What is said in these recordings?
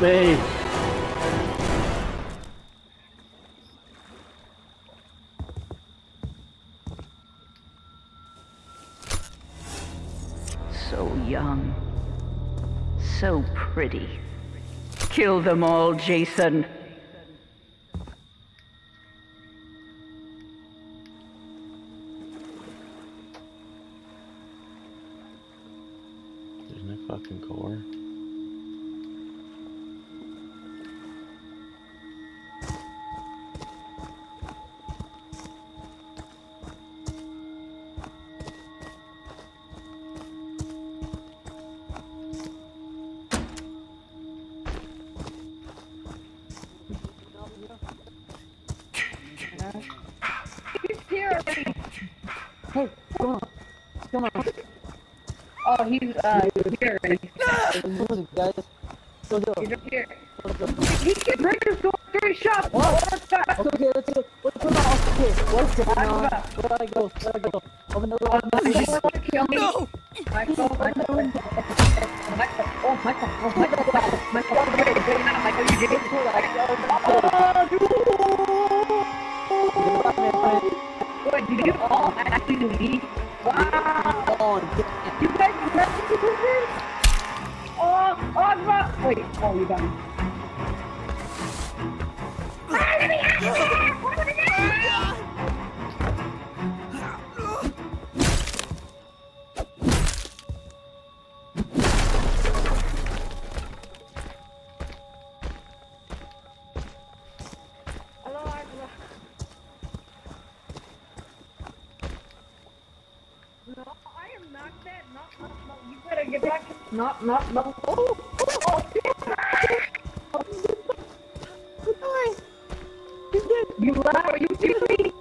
Me! So young. So pretty. Kill them all, Jason. There's no fucking core. Here come on. Come on. Oh, he's uh here already. Music, guys. Go, go. He's up here. Go, go. He can break his door three shots. What? What's that? Okay, let's go. What's going on? Okay, what's going on? Where I go? Where I go? The door. Oh, no, you want to kill me? No. Michael, Michael. Michael, oh, Michael, oh, Michael, Michael, Michael, now, Michael, you did it. Oh, dude. Wait, did you all actually leave? Wow. On. You guys remember this? Oh, oh. Wait, oh, you got me. Not. You better get back. Not, not, not. Oh, oh, oh, dead. You laugh. Are you kidding me?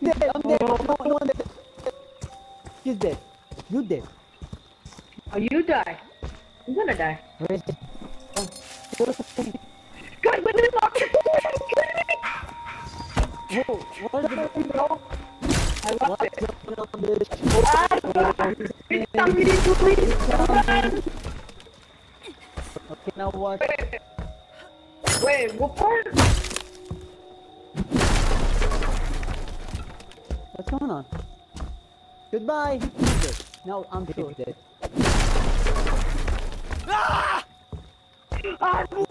He's dead. I'm dead. No, no one dead. He's dead. You dead. Oh, you die. I'm gonna die. Where is he? Oh, where's the thing? Guys, let me lock the door. Are you kidding me? Whoa, what is the No. I love What's it. going on, bitch? Ah, It's Okay, now what? Wait, what part? What's going on? Goodbye. Now I'm sure. Ah, Friend,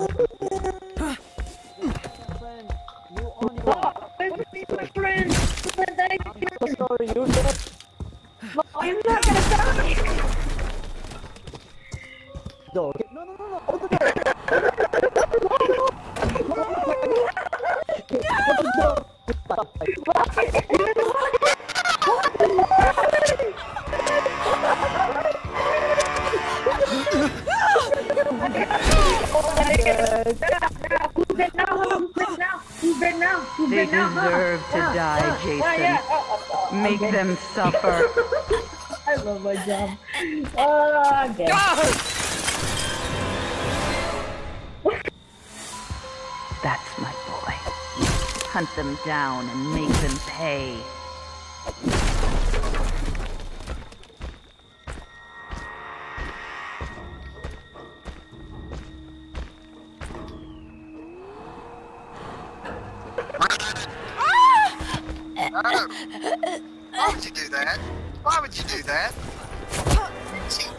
They deserve to die, Jason. Oh, oh, oh, Make them suffer. I love my job. Uh, okay. Hunt them down and make them pay. Why would you do that? Why would you do that?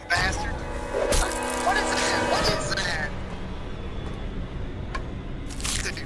Bastard. What is that? What is that? Dude.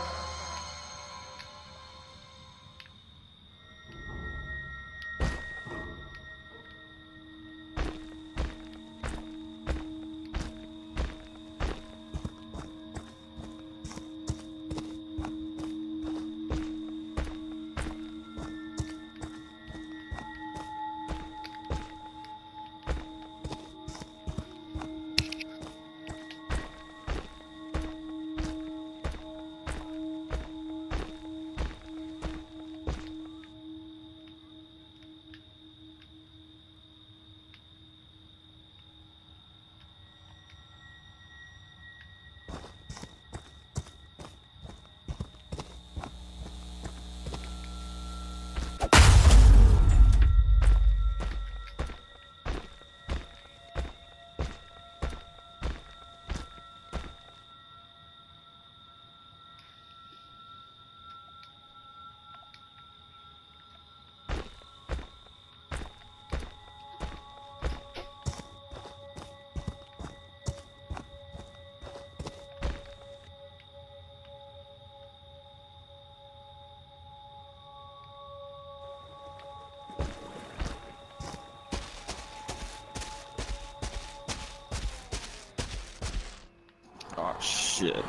Shit.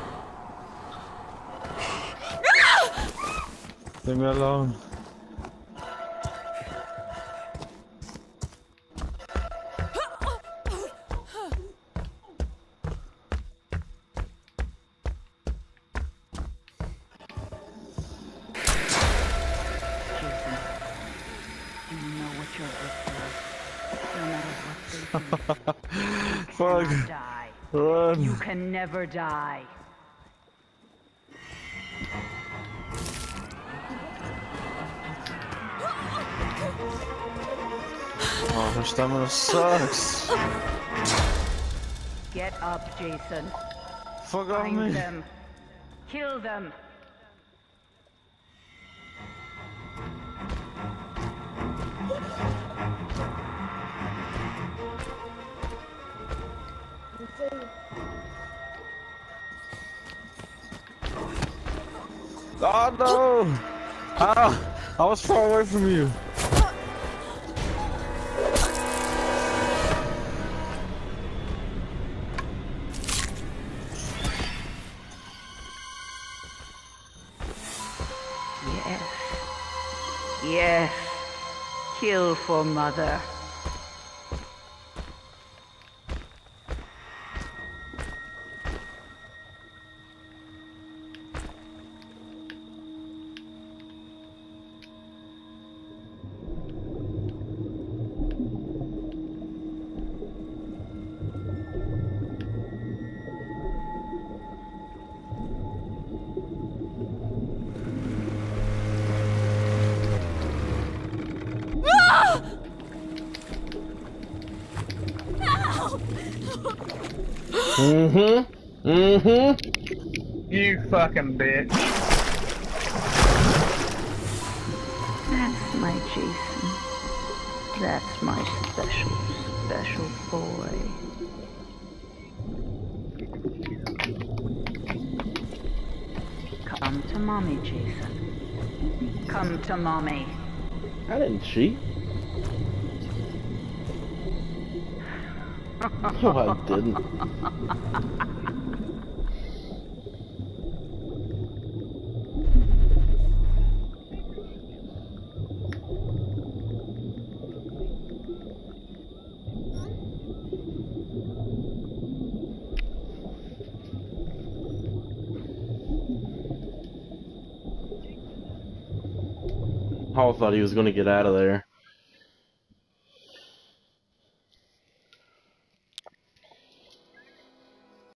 Leave me alone. Jason, you know what you're good for. No matter what they do, you Fuck. Run. You can never die. Oh, her stamina sucks. Get up, Jason. Fuck Find me. them. Kill them. Oh no! Ah, I was far away from you. Yes. Yes. Kill for mother. Mm-hmm. Mm-hmm. You fucking bitch. That's my Jason. That's my special, special boy. Come to mommy, Jason. Come to mommy. I didn't cheat. No, I didn't. Paul thought he was gonna get out of there.